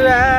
that